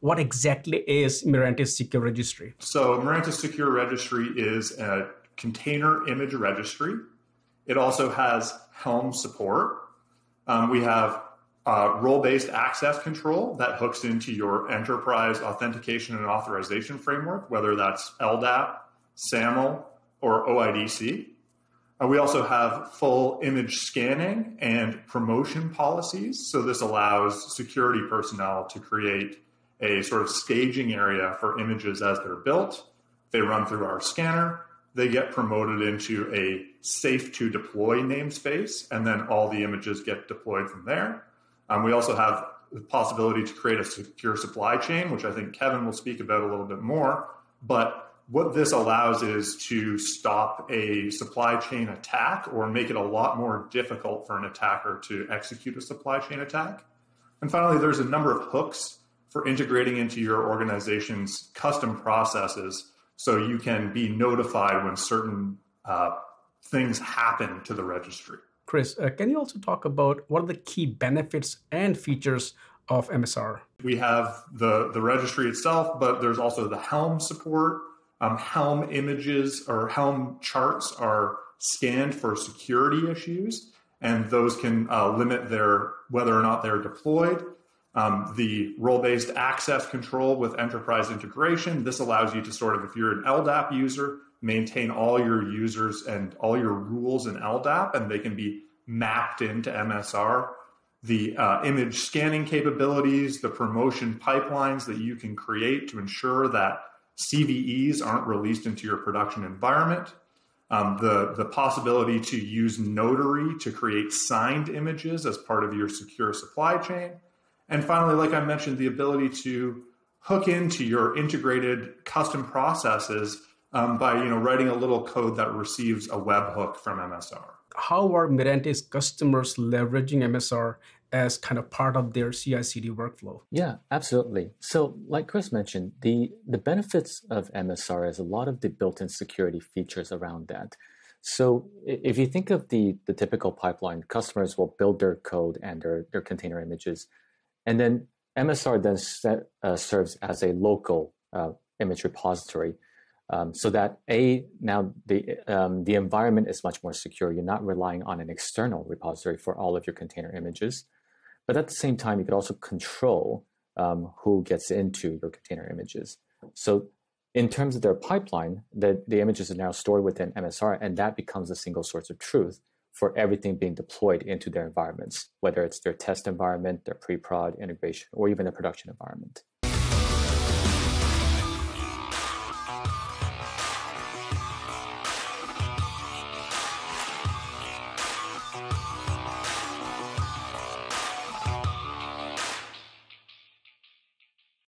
What exactly is Mirantis Secure Registry? So, Mirantis Secure Registry is a container image registry. It also has Helm support. Um, we have uh, role based access control that hooks into your enterprise authentication and authorization framework, whether that's LDAP, SAML, or OIDC. Uh, we also have full image scanning and promotion policies. So this allows security personnel to create a sort of staging area for images as they're built. They run through our scanner. They get promoted into a safe to deploy namespace, and then all the images get deployed from there. Um, we also have the possibility to create a secure supply chain, which I think Kevin will speak about a little bit more. But what this allows is to stop a supply chain attack or make it a lot more difficult for an attacker to execute a supply chain attack. And finally, there's a number of hooks for integrating into your organization's custom processes so you can be notified when certain uh, things happen to the registry. Chris, uh, can you also talk about what are the key benefits and features of MSR? We have the, the registry itself, but there's also the Helm support. Um, Helm images or Helm charts are scanned for security issues, and those can uh, limit their whether or not they're deployed. Um, the role-based access control with enterprise integration. This allows you to sort of, if you're an LDAP user, maintain all your users and all your rules in LDAP, and they can be mapped into MSR. The uh, image scanning capabilities, the promotion pipelines that you can create to ensure that CVEs aren't released into your production environment. Um, the, the possibility to use Notary to create signed images as part of your secure supply chain. And finally, like I mentioned, the ability to hook into your integrated custom processes um, by you know writing a little code that receives a webhook from MSR. How are Mirantis customers leveraging MSR as kind of part of their CI/CD workflow? Yeah, absolutely. So, like Chris mentioned, the the benefits of MSR is a lot of the built-in security features around that. So, if you think of the the typical pipeline, customers will build their code and their their container images, and then MSR then set, uh, serves as a local uh, image repository. Um, so that a now the um, the environment is much more secure. You're not relying on an external repository for all of your container images, but at the same time, you could also control um, who gets into your container images. So in terms of their pipeline, the, the images are now stored within MSR, and that becomes a single source of truth for everything being deployed into their environments, whether it's their test environment, their pre-prod integration, or even a production environment.